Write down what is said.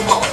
Thank